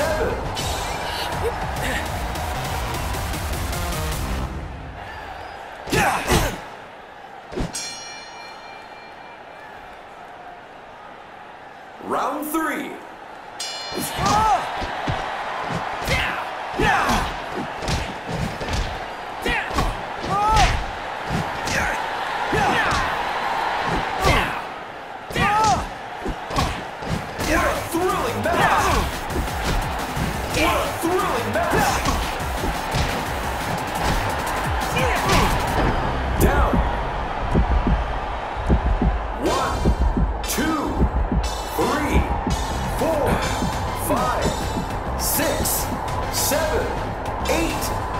seven. Round three. six, seven, eight,